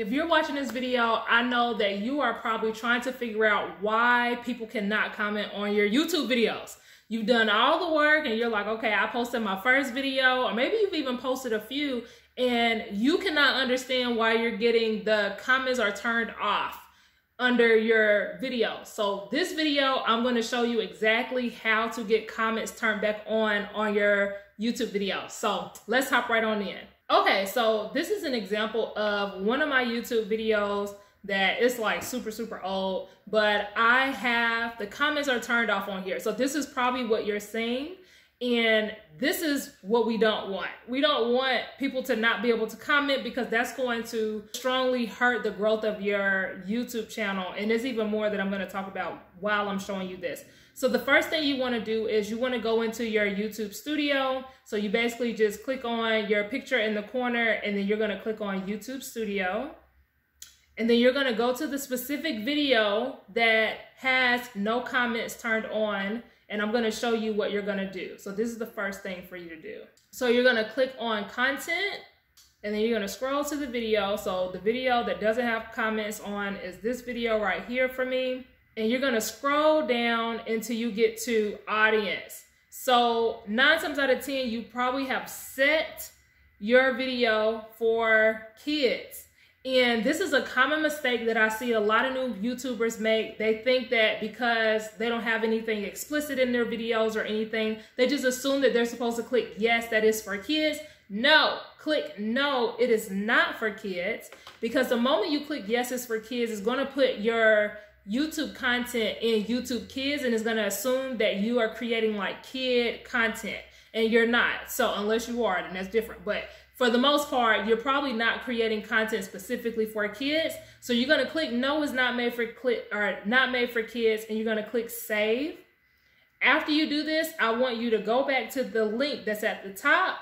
If you're watching this video, I know that you are probably trying to figure out why people cannot comment on your YouTube videos. You've done all the work and you're like, okay, I posted my first video, or maybe you've even posted a few, and you cannot understand why you're getting the comments are turned off under your video. So this video, I'm gonna show you exactly how to get comments turned back on on your YouTube video. So let's hop right on in. Okay, so this is an example of one of my YouTube videos that it's like super, super old, but I have, the comments are turned off on here. So this is probably what you're seeing. And this is what we don't want. We don't want people to not be able to comment because that's going to strongly hurt the growth of your YouTube channel. And there's even more that I'm going to talk about while I'm showing you this. So the first thing you want to do is you want to go into your YouTube studio. So you basically just click on your picture in the corner and then you're going to click on YouTube studio. And then you're going to go to the specific video that has no comments turned on and I'm gonna show you what you're gonna do. So this is the first thing for you to do. So you're gonna click on content and then you're gonna scroll to the video. So the video that doesn't have comments on is this video right here for me. And you're gonna scroll down until you get to audience. So nine times out of 10, you probably have set your video for kids. And this is a common mistake that I see a lot of new YouTubers make. They think that because they don't have anything explicit in their videos or anything, they just assume that they're supposed to click yes, that is for kids. No, click no, it is not for kids. Because the moment you click yes, it's for kids, it's going to put your YouTube content in YouTube Kids and it's going to assume that you are creating like kid content and you're not. So unless you are, then that's different. But for the most part, you're probably not creating content specifically for kids. So you're gonna click no is not made for click or not made for kids, and you're gonna click save. After you do this, I want you to go back to the link that's at the top,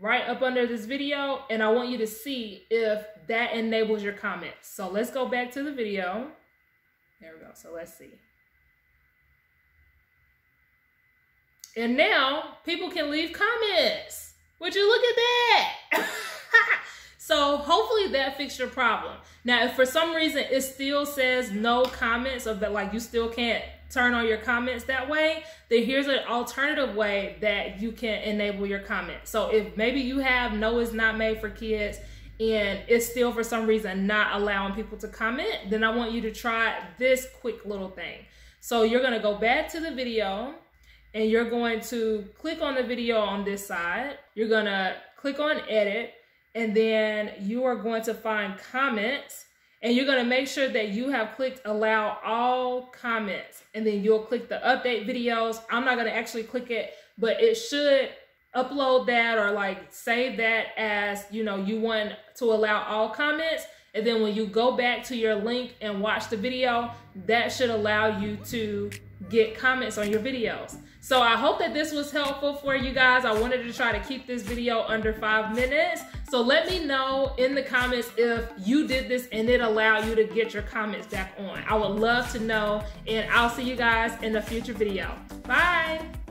right up under this video, and I want you to see if that enables your comments. So let's go back to the video. There we go. So let's see. And now people can leave comments. Would you look at that? so hopefully that fixed your problem. Now, if for some reason it still says no comments or that like you still can't turn on your comments that way, then here's an alternative way that you can enable your comments. So if maybe you have no is not made for kids and it's still for some reason not allowing people to comment, then I want you to try this quick little thing. So you're gonna go back to the video and you're going to click on the video on this side. You're to click on edit and then you are going to find comments and you're going to make sure that you have clicked allow all comments and then you'll click the update videos. I'm not going to actually click it, but it should upload that or like save that as, you know, you want to allow all comments. And then when you go back to your link and watch the video, that should allow you to get comments on your videos. So I hope that this was helpful for you guys. I wanted to try to keep this video under five minutes. So let me know in the comments if you did this and it allowed you to get your comments back on. I would love to know and I'll see you guys in a future video. Bye.